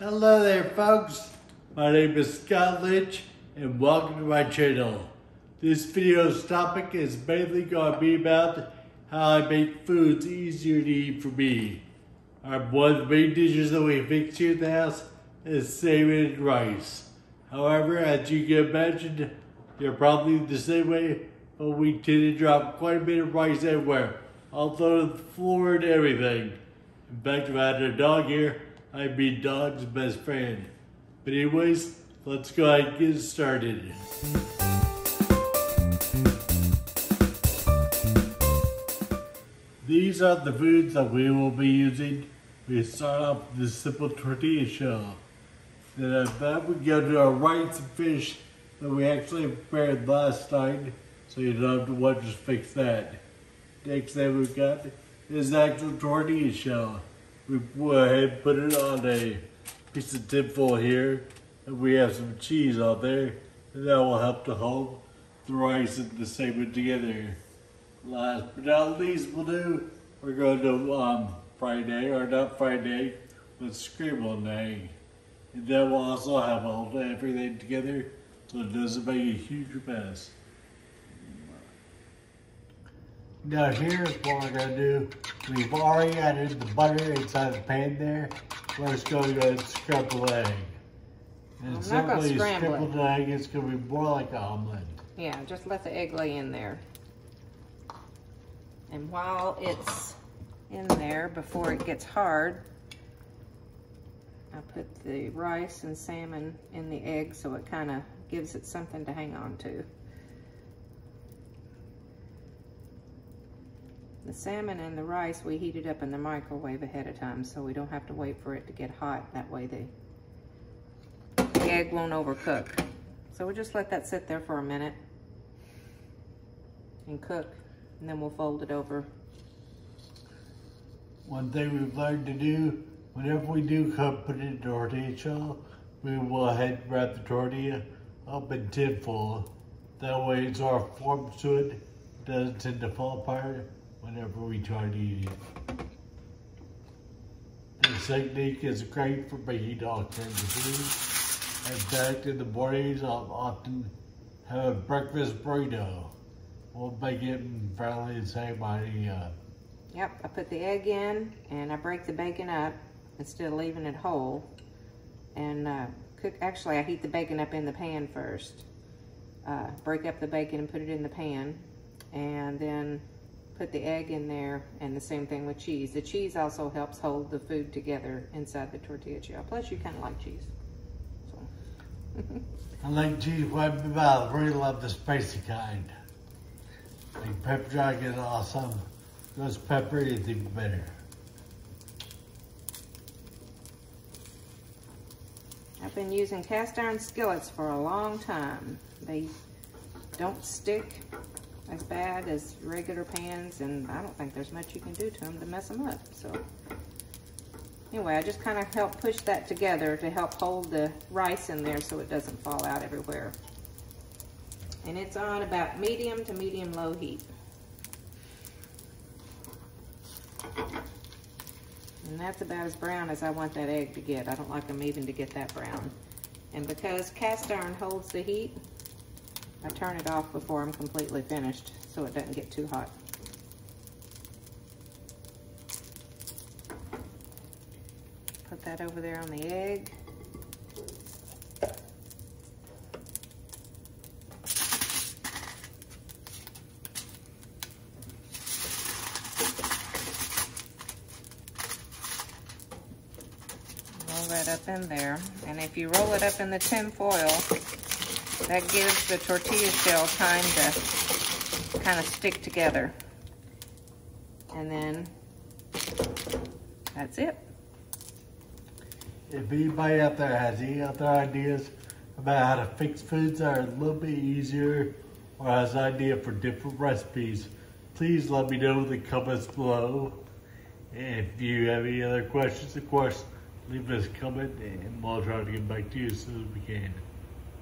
Hello there folks, my name is Scott Lynch and welcome to my channel. This video's topic is mainly going to be about how I make foods easier to eat for me. Our one of the main dishes that we fix here in the house is salmon and rice. However, as you can imagine, you're probably the same way, but we tend to drop quite a bit of rice everywhere, all over the floor and everything. In fact, if I had a dog here, I'd be dog's best friend. But anyways, let's go ahead and get started. These are the foods that we will be using. We start off with simple tortilla shell. Then after that we go to our rice and fish that we actually prepared last night, so you don't have to watch us fix that. Next thing we've got is the actual tortilla shell. We go ahead put it on a piece of tinfoil here, and we have some cheese on there, and that will help to hold the rice and the salmon together. Last but not least, we'll do, we're going to um, fried egg, or not fried egg, but scrambled egg. And that will also have hold everything together so it doesn't make a huge mess. Now here's what we're gonna do. We've already added the butter inside the pan there. We're just gonna go and scramble the egg. And I'm simply scramble it. scrambled egg, it's gonna be more like an omelet. Yeah, just let the egg lay in there. And while it's in there, before it gets hard, I put the rice and salmon in the egg so it kind of gives it something to hang on to. The salmon and the rice, we heated up in the microwave ahead of time so we don't have to wait for it to get hot. That way the, the egg won't overcook. So we'll just let that sit there for a minute and cook, and then we'll fold it over. One thing we've learned to do, whenever we do put in tortilla shell, we will go ahead wrap the tortilla up in tin foil. That way it's our form to it, doesn't tend to fall apart whenever we try to eat it. This technique is great for making all kinds of food. In fact, in the mornings, I'll often have a breakfast burrito. We'll make it fairly the same idea. Yep, I put the egg in and I break the bacon up instead of leaving it whole. And uh, cook, actually I heat the bacon up in the pan first. Uh, break up the bacon and put it in the pan. And then put the egg in there and the same thing with cheese. The cheese also helps hold the food together inside the tortilla shell. Plus you kind of like cheese. So. I like cheese white but I really love the spicy kind. Like pepper jack is awesome. Those pepper is even better. I've been using cast iron skillets for a long time. They don't stick as bad as regular pans and I don't think there's much you can do to them to mess them up. So anyway, I just kind of help push that together to help hold the rice in there so it doesn't fall out everywhere. And it's on about medium to medium low heat. And that's about as brown as I want that egg to get. I don't like them even to get that brown. And because cast iron holds the heat, I turn it off before I'm completely finished so it doesn't get too hot. Put that over there on the egg. Roll that up in there. And if you roll it up in the tin foil, that gives the tortilla shell time to kind of stick together. And then that's it. If anybody out there has any other ideas about how to fix foods that are a little bit easier or has an idea for different recipes, please let me know in the comments below. If you have any other questions, of course, leave us a comment and we'll try to get back to you as soon as we can.